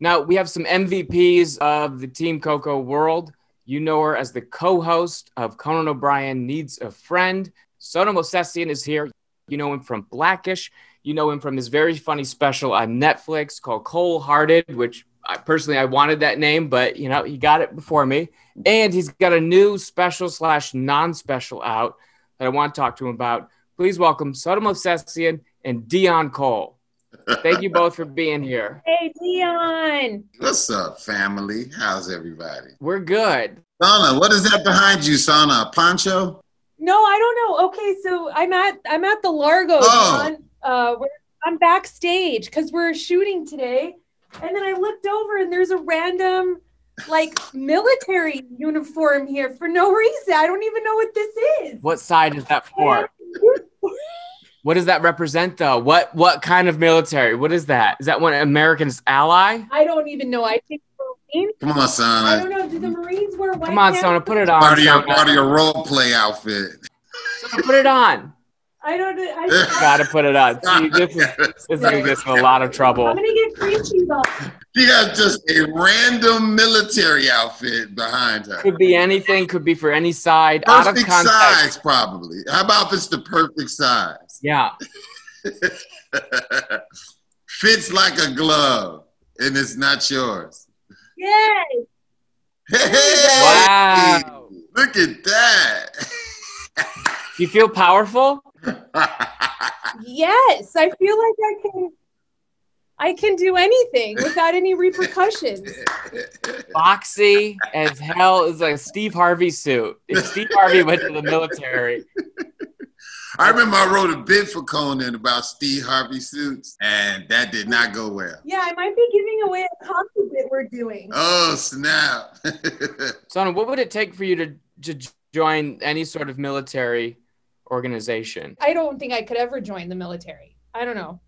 Now we have some MVPs of the Team Coco world. You know her as the co-host of Conan O'Brien Needs a Friend. Sona Movsesian is here. You know him from Blackish. You know him from his very funny special on Netflix called Cold Hearted, which I, personally I wanted that name, but you know he got it before me. And he's got a new special slash non-special out that I want to talk to him about. Please welcome Sona Movsesian and Deon Cole. Thank you both for being here. Hey, Deon. What's up, family? How's everybody? We're good. Sona, what is that behind you, Sona? A poncho? No, I don't know. Okay, so I'm at I'm at the Largo. Oh. Deon. Uh, we're, I'm backstage because we're shooting today, and then I looked over and there's a random like military uniform here for no reason. I don't even know what this is. What side is that for? What does that represent, though? What what kind of military? What is that? Is that one American's ally? I don't even know. I think Marines. Come on, son. I don't know. Do the Marines wear white? Come on, pants? Sona, put it on. Part of your Sona. part of your role play outfit. Sona, put it on. I don't. know. I, Gotta put it on. See, this is this is gonna get us in a lot of trouble. I'm trouble. gonna get cream cheese on. She has just a random military outfit behind her. Could be anything. Could be for any side. out of Perfect context. size, probably. How about if it's the perfect size? Yeah. Fits like a glove, and it's not yours. Yay! Hey, Wow. look at that. You feel powerful? Yes, I feel like I can. I can do anything without any repercussions. Boxy as hell is like a Steve Harvey suit. If Steve Harvey went to the military, I remember I wrote a bit for Conan about Steve Harvey suits, and that did not go well. Yeah, I might be giving away a concert that we're doing. Oh snap! Sona, what would it take for you to to join any sort of military organization? I don't think I could ever join the military. I don't know.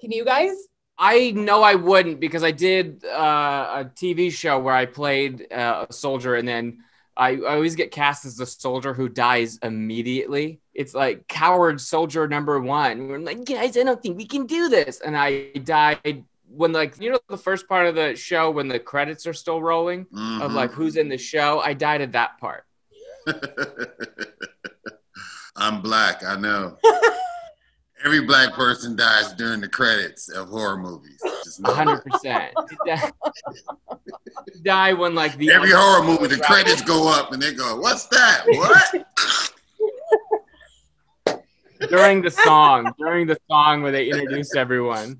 Can you guys? I know I wouldn't because I did uh, a TV show where I played uh, a soldier, and then I, I always get cast as the soldier who dies immediately. It's like coward soldier number one. We're like, guys, I don't think we can do this, and I died when like you know the first part of the show when the credits are still rolling of Mhm. like who's in the show. I died at that part. I'm black. I know. Every black person dies during the credits of horror movies. Hundred percent. Die when like the Every horror movie, the credits go up and they go, "What's that? What?" during the song, during the song where they introduce everyone.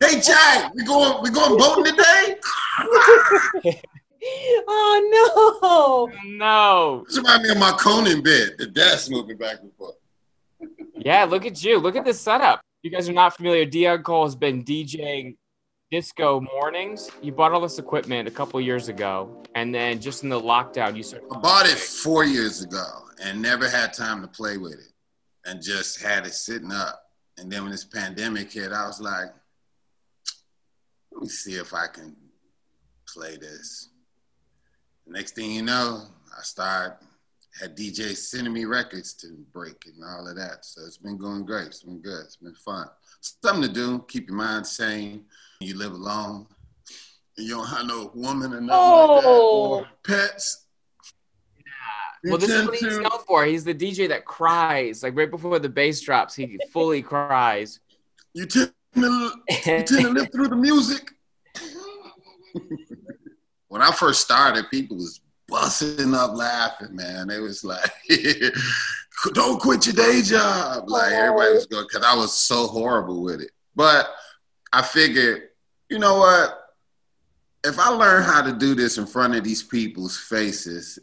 hey, Jack, we going we going boating today? oh No. No. This reminds me of my Conan bit, the desk moving back and forth. Yeah, look at you. Look at this setup. You guys are not familiar. Deon Cole has been DJing disco mornings. You bought all this equipment a couple years ago, and then just in the lockdown, you started. I bought it four years ago and never had time to play with it, and just had it sitting up. And then when this pandemic hit, I was like, "Let me see if I can play this." Next thing you know, I start had DJ sending me records to break and all of that. So it's been going great. It's been good. It's been fun. Something to do. Keep your mind sane. You live alone. And you don't have no woman or nothing like that, oh. or pets. You Well, this is what he's known for. He's the DJ that cries. Like right before the bass drops, he fully cries. You tend to, you tend to live through the music. when I first started, people was busting up laughing, man. They was like, "Don't quit your day job." Like everybody was going because I was so horrible with it. But I figured, you know what? If I learn how to do this in front of these people's faces,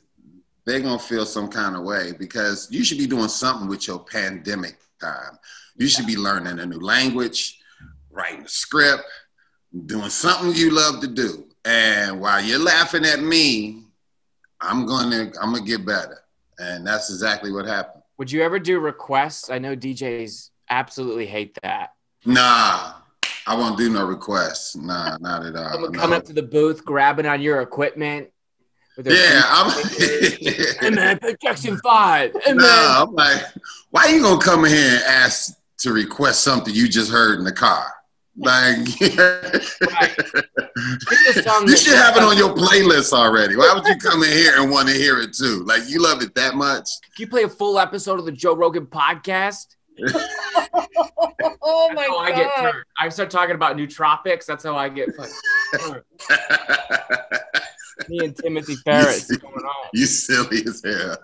they're gonna feel some kind of way because you should be doing something with your pandemic time. You should be learning a new language, writing a script, doing something you love to do. And while you're laughing at me, I'm gonna I'm gonna get better. And that's exactly what happened. Would you ever do requests? I know DJs absolutely hate that. Nah, I won't do no requests. Nah, not at all. Someone no. coming up to the booth, grabbing on your equipment. Yeah, I'm. man, put Jackson Five. Hey man. no, I'm like, why are you gonna come in here and ask to request something you just heard in the car? Like, Right. Pick a song you should have it on your playlist already. Why would you come in here and want to hear it too? Like, you love it that much? Can you play a full episode of the Joe Rogan podcast? oh That's my how I get god. turned. I start talking about nootropics. That's how I get. Me and Timothy Ferriss You- going on. you silly as hell.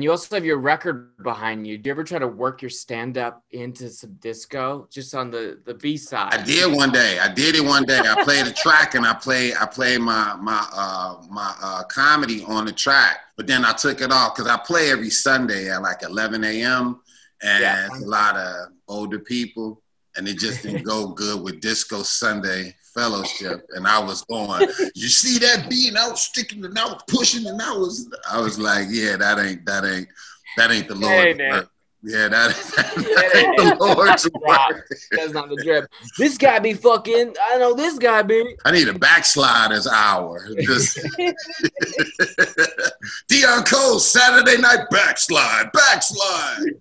And you also have your record behind you. Do you ever try to work your stand up into some disco just on the, the B side? I did one day. I did it one day. I played a track and I played I played my my uh my uh comedy on the track. But then I took it off because I play every Sunday at like 11 a.m. and Yeah. a lot of older people and it just didn't go good with Disco Sunday fellowship. And I was going, you see that being was sticking and I was pushing and I was I was like, yeah, that ain't that ain't that ain't the Hey, man. Yeah, that, that ain't the Lord's work. That's not the drip. This guy be fucking. I know this guy be. I need a backsliders hour. Just Deon Cole Saturday night backslide, backslide.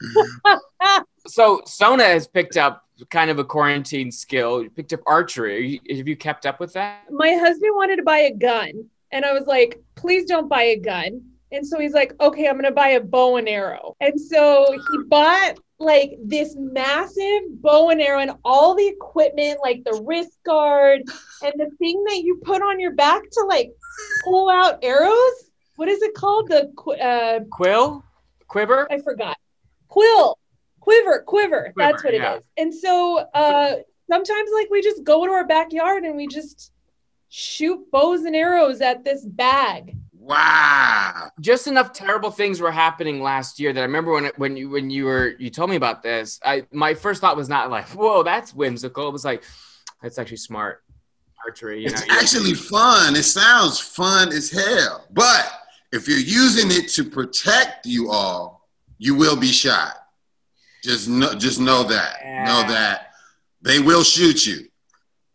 So Sona has picked up kind of a quarantine skill. You picked up archery. You- Have you kept up with that? My husband wanted to buy a gun, and I was like, please don't buy a gun. And so he's like, okay, I'm gonna buy a bow and arrow. And so he bought like this massive bow and arrow and all the equipment, like the wrist guard and the thing that you put on your back to like pull out arrows. What is it called? The qu- uh, Quill, quiver. I forgot. Quill, quiver, quiver. That's what it is. yeah. And so uh sometimes like we just go to our backyard and we just shoot bows and arrows at this bag. Wow. just enough terrible things were happening last year that I remember when it, when you when you were you told me about this. I my first thought was not like, whoa, that's whimsical. It was like, that's actually smart archery. You know, It's you- actually fun. It sounds fun as hell. But if you're using it to protect you all, you will be shot. Just know, just know that. Know that they will shoot you.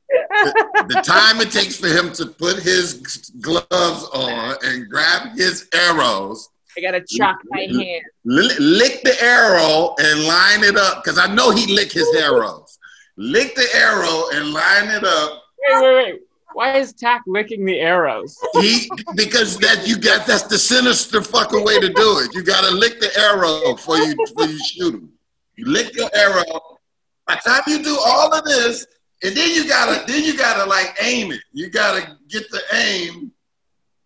The, the time it takes for him to put his gloves on and grab his arrows, I gotta chalk my hand. li- lick the arrow and line it up because I know he lick his arrows. Lick the arrow and line it up. Wait, wait, wait. Why is Tak licking the arrows? He because that you got that's the sinister fucking way to do it. You gotta lick the arrow before you before you shoot him. You lick your arrow. By the time you do all of this, and then you gotta then you gotta like aim it. You gotta get the aim.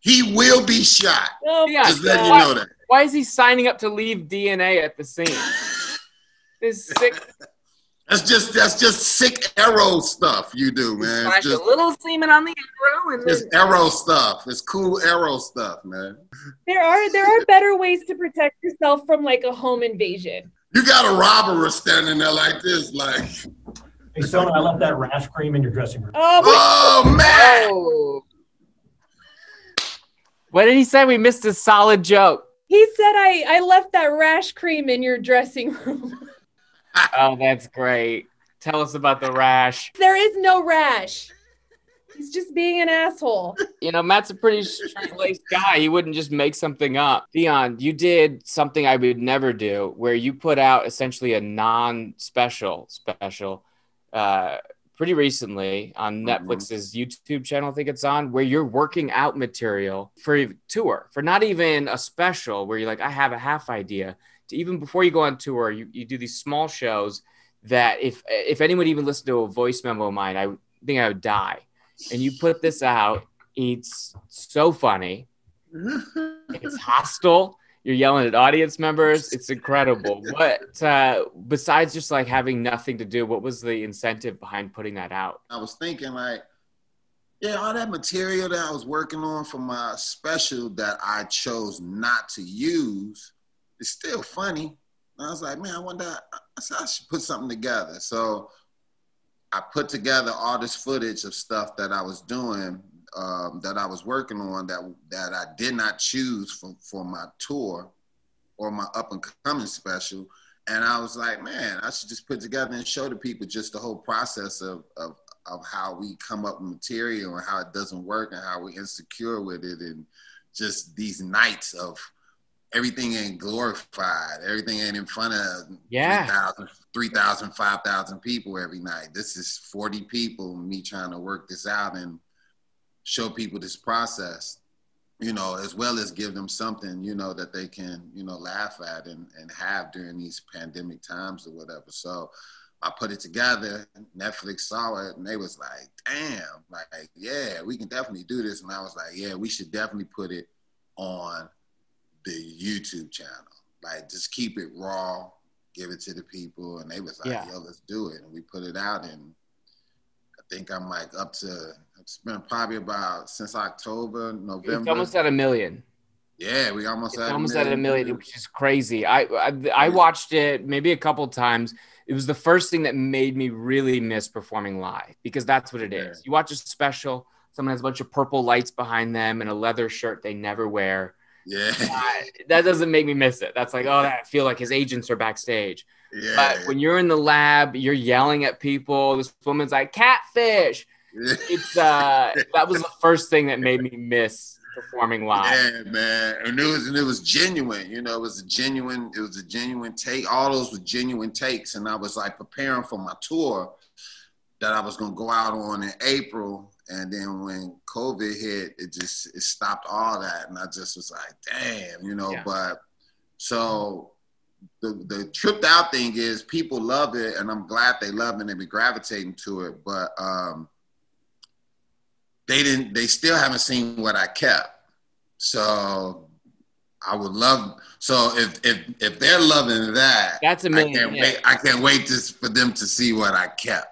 He will be shot. Oh Yeah. Just letting you Why- know that. Why is he signing up to leave DNA at the scene? This sick That's just that's just sick arrow stuff you do, man. flash It's just, a little semen on the arrow and then it's arrow stuff. It's cool arrow stuff, man. there are there are better ways to protect yourself from like a home invasion. You got a robber standing there like this, like, Hey, Sona, I left that rash cream in your dressing room. Oh, my- oh man. Oh. What did he say? We missed a solid joke. he said I I left that rash cream in your dressing room. Oh, that's great. Tell us about the rash. there is no rash. He's just being an asshole. You know, Matt's a pretty straight laced guy. He wouldn't just make something up. Deon, you did something I would never do, where you put out essentially a non special special uh, pretty recently on Mhm. Netflix's YouTube channel, I think it's on, where you're working out material for a tour, for not even a special where you're like, I have a half idea. To even before you go on tour, you, you do these small shows that if if anyone even listened to a voice memo of mine, I think I would die. And you put this out, it's so funny. It's hostile. You're yelling at audience members. It's incredible. What uh, besides just like having nothing to do, what was the incentive behind putting that out? I was thinking like, yeah, all that material that I was working on for my special that I chose not to use is still funny. And I was like, man, I wonder, I said I should put something together. So I put together all this footage of stuff that I was doing, um, that I was working on that that I did not choose for, for my tour or my up and coming special. And I was like, man, I should just put together and show the people just the whole process of, of, of how we come up with material and how it doesn't work and how we're insecure with it and just these nights of everything ain't glorified. Everything ain't in front of Yeah. 3,000, 3,000, 5,000 people every night. This is 40 people, me trying to work this out and show people this process, you know, as well as give them something, you know, that they can, you know, laugh at and, and have during these pandemic times or whatever. So I put it together, Netflix saw it, and they was like, damn, like, yeah, we can definitely do this. And I was like, yeah, we should definitely put it on the YouTube channel. Like, just keep it raw, give it to the people. And they was like, Yeah. yo, let's do it. And we put it out, and I think I'm like up to, it's been probably about since October, November. It's almost at a million. yeah, we almost It's at almost a at a million, which is crazy. I, I I watched it maybe a couple times. It was the first thing that made me really miss performing live because that's what it is. You watch a special, someone has a bunch of purple lights behind them and a leather shirt they never wear. Yeah, that doesn't make me miss it. That's like, oh, I feel like his agents are backstage. yeah. But when you're in the lab, you're yelling at people. This woman's like, catfish. It's uh, that was the first thing that made me miss performing live. Yeah, man, and it was and it was genuine. You know, it was a genuine. It was a genuine take. All those were genuine takes, and I was like preparing for my tour that I was gonna go out on in April. And then when COVID hit, it just it stopped all that, and I just was like, damn, you know. Yeah. But so the the tripped out thing is people love it, and I'm glad they love it and they be gravitating to it. But um, they didn't. They still haven't seen what I kept. So I would love. So if if if they're loving that, That's a I can't hits. wait. I can't wait to, for them to see what I kept.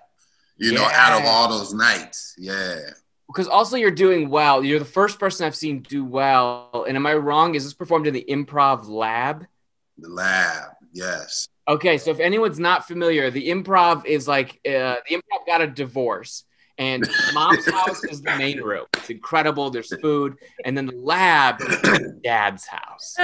You know, out of all those nights, yeah. because also you're doing well. You're the first person I've seen do well. And am I wrong? Is this performed in the Improv Lab? The lab, yes. Okay, so if anyone's not familiar, the Improv is like uh, the Improv got a divorce, and Mom's house is the main room. It's incredible. There's food, and then the lab is Dad's house.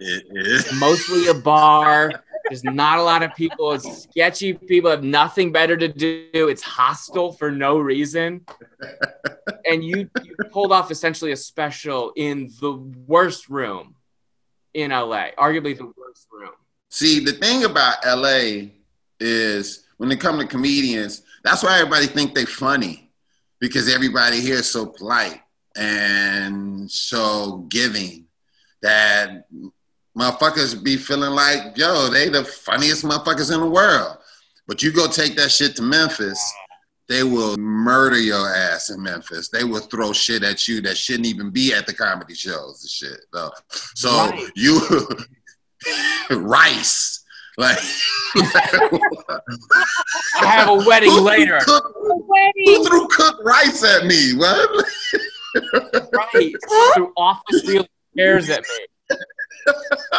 It is. Mostly a bar. There's not a lot of people. It's sketchy. People have nothing better to do. It's hostile for no reason. And you, you pulled off essentially a special in the worst room in LA, arguably the worst room. See, the thing about LA is when they come to comedians, that's why everybody think they funny because everybody here is so polite and so giving that motherfuckers be feeling like, yo, they the funniest motherfuckers in the world. But you go take that shit to Memphis, they will murder your ass in Memphis. They will throw shit at you that shouldn't even be at the comedy shows and shit. though. So Right. you rice. Like I have a wedding who, later. Who, cooked- who threw cooked rice at me? What? Right. Through office wheel chairs at me.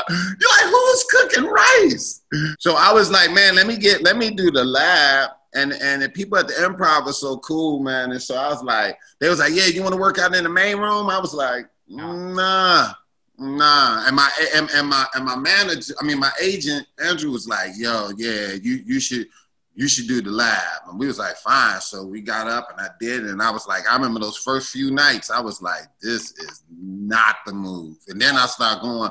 You're like, who's cooking rice? So I was like, man, let me get, let me do the lab. And and the people at the improv are so cool, man. And so I was like, they was like, yeah, you want to work out in the main room? I was like, nah, nah. And my and, and my and my manager, I mean my agent, Andrew was like, yo, yeah, you you should you should do the lab. And we was like, fine. So we got up and I did. And I was like, I remember those first few nights, I was like, this is not the move. And then I started going,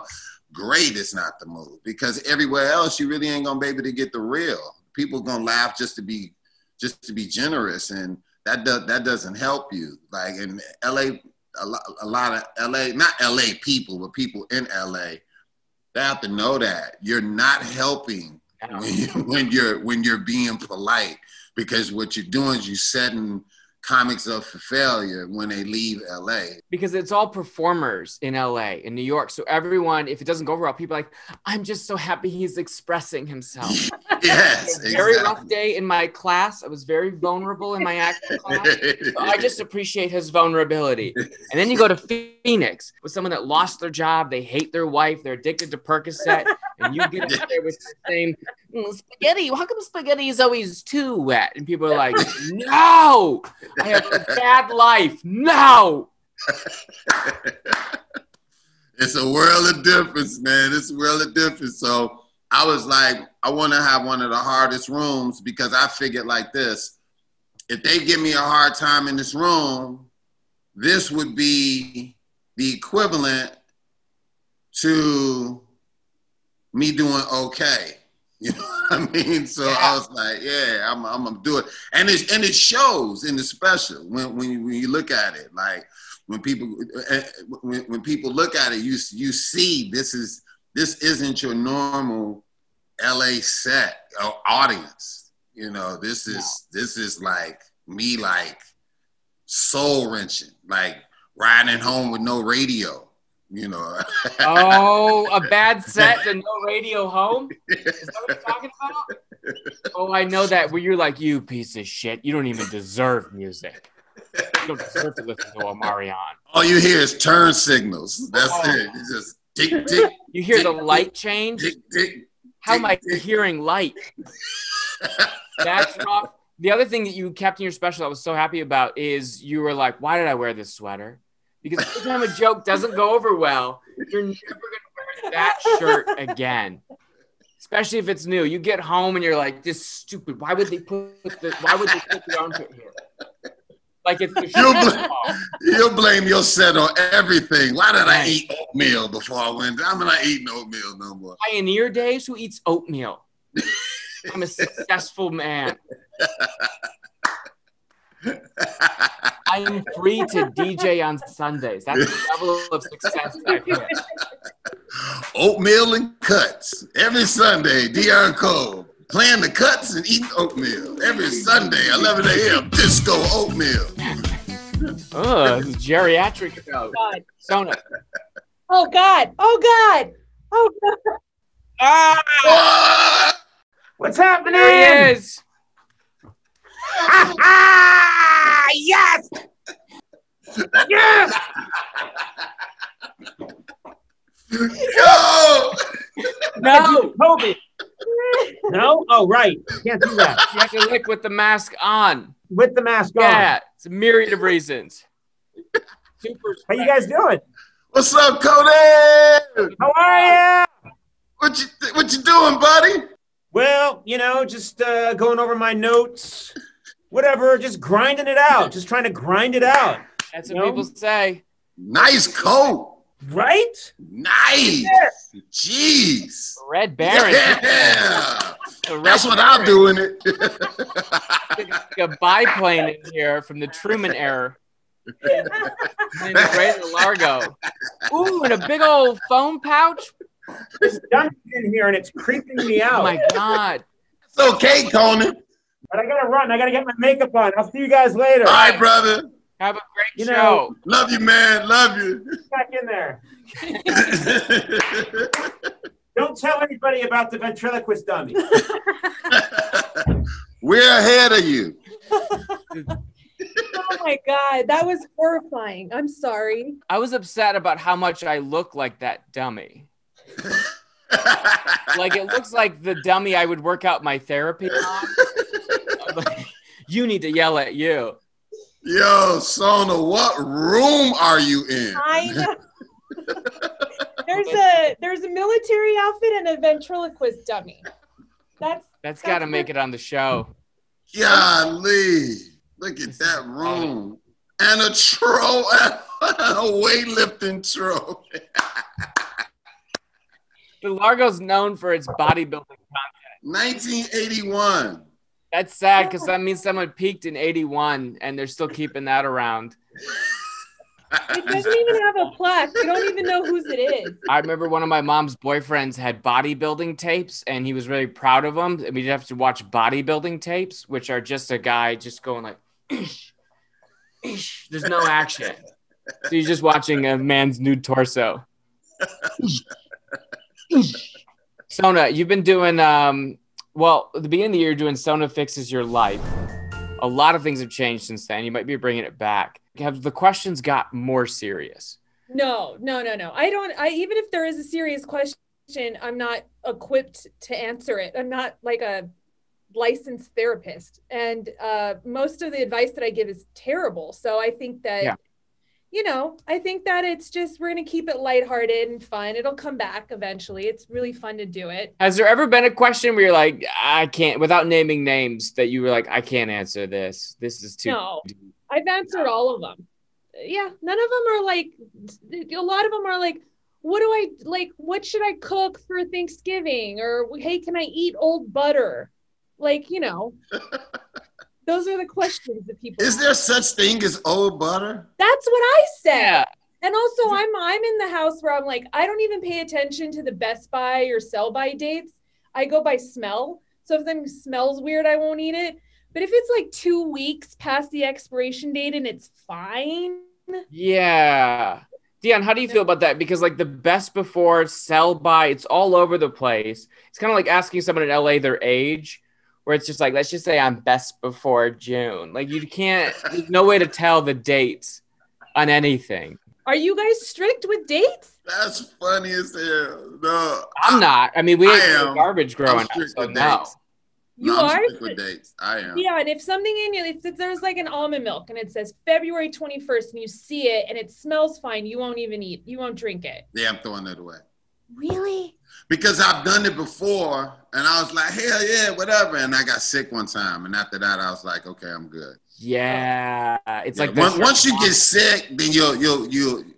great, it's not the move. Because everywhere else, you really ain't gonna be able to get the real. People gonna laugh just to be just to be generous. And that does that doesn't help you. Like in LA, a lot, a lot of LA, not LA people, but people in LA, they have to know that you're not helping when, you, when you're when you're being polite because what you're doing is you're setting comics up for failure when they leave LA. because it's all performers in LA, in New York. So everyone, if it doesn't go well, people are like, I'm just so happy he's expressing himself. yes, A very rough day in my class. I was very vulnerable in my acting class. So I just appreciate his vulnerability. And then you go to Phoenix with someone that lost their job, they hate their wife, they're addicted to Percocet, and you get up there with the same "Mm, spaghetti. How come spaghetti is always too wet? And people are like, No, I have a bad life. No. it's a world of difference, man. It's a world of difference. So I was like, I want to have one of the hardest rooms because I figured like this: if they give me a hard time in this room, this would be the equivalent to me doing okay. You know what I mean? So yeah. I was like, yeah, I'm, I'm gonna do it, and it and it shows in the special when when you, when you look at it. Like when people eh, when, when people look at it, you you see this is this isn't your normal LA set uh, audience. You know, this is this is like me like soul wrenching, like riding home with no radio you know. oh, a bad set and no radio home? Is that what you're talking about? Oh, I know that. Where you're like, you piece of shit. You don't even deserve music. You don't deserve to listen to Omarion. All you hear is turn signals. That's oh. it. It's just tick, tick. You hear tick, the light change? Tick, tick, How am I hearing light? That's rough. The other thing that you kept in your special I was so happy about is you were like, why did I wear this sweater? Because every time a joke doesn't go over well, you're never gonna wear that shirt again. Especially if it's new. You get home and you're like, "This stupid. Why would they put the? Why would they put the armpit here?" Like it's the you'll, bl- you'll blame your set on everything. Why did right. I eat oatmeal before I went? I'm not eating oatmeal no more. Pioneer days. Who eats oatmeal? I'm a successful man. I'm free to DJ on Sundays. That's the level of success I've hit. Oatmeal and cuts every Sunday. Deon Cole playing the cuts and eating oatmeal every Sunday, 11 a.m. Disco oatmeal. oh, geriatric show. God. Sona. Oh God! Oh God! Oh God! Ah! What's happening? There he is. Yes! yes! Yo! No! Kobe. No? Oh, right. Can't do that. You have to lick with the mask on. With the mask on. Yeah, it's a myriad of reasons. Super. How you guys doing? What's up, Cody? How are you? What you What you doing, buddy? Well, you know, just uh, going over my notes whatever, just grinding it out, just trying to grind it out. That's what know? people say. Nice coat. Right? Nice. Jeez. Red Baron. Yeah. Red That's what I'm doing it. like a biplane in here from the Truman era. in the Great Largo. Ooh, and a big old phone pouch. There's dust in here and it's creeping me oh out. Oh my god. It's okay, Conan. But I gotta run. I gotta get my makeup on. I'll see you guys later. All right, brother. Have a great you show. Know, Love you, man. Love you. Back in there. Don't tell anybody about the ventriloquist dummy. We're ahead of you. oh my god, that was horrifying. I'm sorry. I was upset about how much I look like that dummy like it looks like the dummy I would work out my therapy on. you need to yell at you. Yo, Sona, what room are you in? I know. there's a there's a military outfit and a ventriloquist dummy. That's that's, that's got to make it on the show. Golly, look at that room and a tro a weightlifting tro. The Largo's known for its bodybuilding content. 1981. That's sad because that means someone peaked in 81 and they're still keeping that around. It doesn't even have a plaque. You don't even know whose it is. I remember one of my mom's boyfriends had bodybuilding tapes and he was really proud of them. And we'd have to watch bodybuilding tapes, which are just a guy just going like, Ish, Ish. there's no action. So you're just watching a man's nude torso. Sona, you've been doing um, well. At the beginning of the year, doing Sona fixes your life. A lot of things have changed since then. You might be bringing it back. Have the questions got more serious? No, no, no, no. I don't. I even if there is a serious question, I'm not equipped to answer it. I'm not like a licensed therapist, and uh, most of the advice that I give is terrible. So I think that. Yeah you know, I think that it's just we're gonna keep it lighthearted and fun. It'll come back eventually. It's really fun to do it. Has there ever been a question where you're like, I can't, without naming names, that you were like, I can't answer this. This is too. No, I've answered all of them. Yeah, none of them are like. A lot of them are like, what do I like? What should I cook for Thanksgiving? Or hey, can I eat old butter? Like, you know, those are the questions that people. Is there such thing as old butter? That's what I said. Yeah. And also, I'm I'm in the house where I'm like, I don't even pay attention to the Best Buy or sell by dates. I go by smell. So if something smells weird, I won't eat it. But if it's like two weeks past the expiration date and it's fine, Yeah. Deon, how do you feel about that? Because like the best before sell by, it's all over the place. It's kind of like asking someone in LA their age, where it's just like, let's just say I'm best before June. Like you can't, there's no way to tell the dates on anything. are you guys strict with dates? That's funny as hell. No, I'm not. I mean, we I ate am. garbage growing I'm up, strict so with no. dates. You no, I'm are? strict with dates. I am. Yeah, and if something in you, if there's like an almond milk and it says February 21st and you see it and it smells fine, you won't even eat, you won't drink it. Yeah, I'm throwing it away. Really? Because I've done it before and I was like, hell yeah, whatever. And I got sick one time. And after that, I was like, okay, I'm good. Yeah, it's Yeah, like once, once you get sick, then you'll you'll you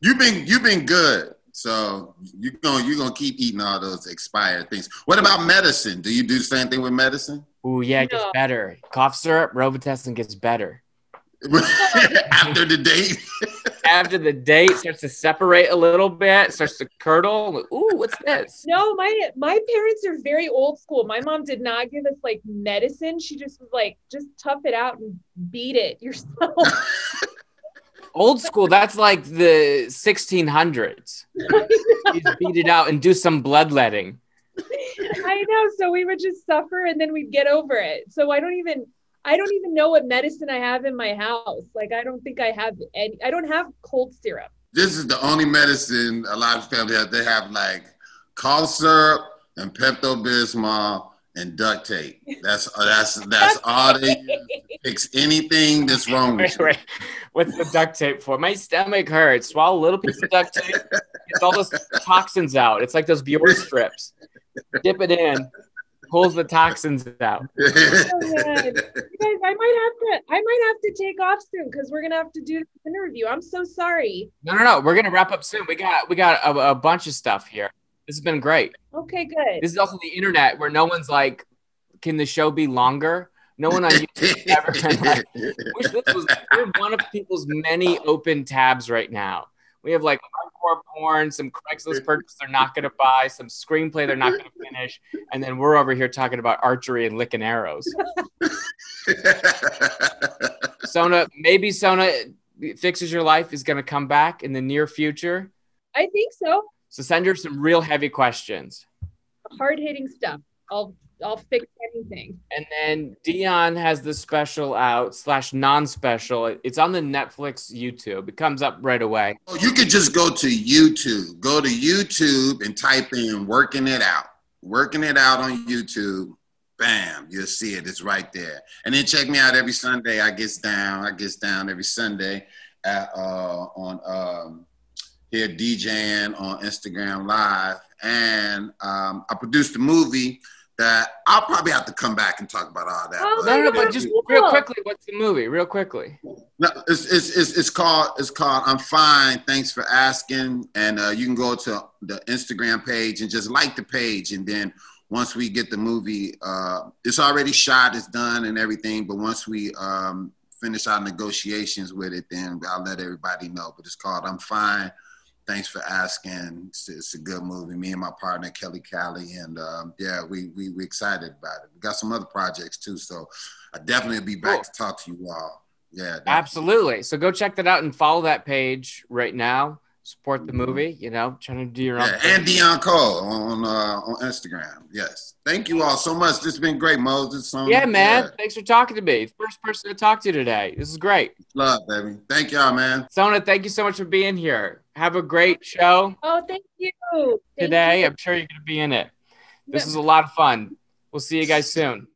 you've been you've been good. So you're gonna you're gonna keep eating all those expired things. What about medicine? Do you do the same thing with medicine? Oh yeah, it gets No. better. Cough syrup, Robitussin gets better. After the date? After the date starts to separate a little bit, starts to curdle. Ooh, what's this? No, my my parents are very old school. My mom did not give us like medicine. She just was like, just tough it out and beat it yourself. Old school, that's like the 1600s. You just beat it out and do some bloodletting. I know. So we would just suffer and then we'd get over it. So I don't even I don't even know what medicine I have in my house. Like I don't think I have any I don't have cold syrup. this is the only medicine a lot of families have. They have like cough syrup and Pepto Bismol and duct tape. That's that's that's all they use to fix anything that's wrong with Wait, you. wait. What's the duct tape for? My stomach hurts. Swallow a little piece of duct tape, gets all those toxins out. It's like those Biore strips. Dip it in, pulls the toxins out. Oh, man. Guys, I might have to I might have to take off soon because we're gonna have to do this interview. I'm so sorry. No, no, no. We're gonna wrap up soon. We got we got a, a bunch of stuff here. This has been great. Okay, good. This is also the internet where no one's like, "Can the show be longer?" No one on YouTube ever been like, wish this was we're one of people's many open tabs right now. We have like hardcore porn, some Craigslist purchase they're not going to buy, some screenplay they're not going to finish, and then we're over here talking about archery and licking arrows. Sona, maybe Sona fixes your life is going to come back in the near future. I think so. So send her some real heavy questions. Hard hitting stuff. I'll I'll fix anything. And then Deon has the special out slash non-special. It's on the Netflix YouTube. It comes up right away. Oh, you could just go to YouTube. Go to YouTube and type in working it out. Working it out on YouTube. Bam, you'll see it. It's right there. And then check me out every Sunday. I gets down. I gets down every Sunday at, uh, on um, here DJing on Instagram Live. And um, I produced a movie that I'll probably have to come back and talk about all that. Oh, but- No, no, no, but just real quickly, what's the movie? Real quickly. No, it's, it's, it's, it's called it's called I'm fine. Thanks for asking. And uh, you can go to the Instagram page and just like the page. And then once we get the movie, uh, it's already shot, it's done, and everything. But once we um, finish our negotiations with it, then I'll let everybody know. But it's called I'm fine. Thanks for asking. It's, it's a good movie. Me and my partner Kelly Callie, and um, yeah, we we we excited about it. We got some other projects too, so I definitely be back Cool. to talk to you all. Yeah, definitely. Absolutely. So go check that out and follow that page right now. Support the movie, you know, trying to do your own Yeah, and Deon Cole on uh, on Instagram. Yes, thank you all so much. This has been great, Moses. Um, Yeah, man. yeah, Thanks for talking to me. First person to talk to today. This is great. love, baby. Thank y'all, man. Sona, thank you so much for being here. Have a great show Oh, thank you. Thank today. you. I'm sure you're going to be in it. This Yeah. is a lot of fun. We'll see you guys soon.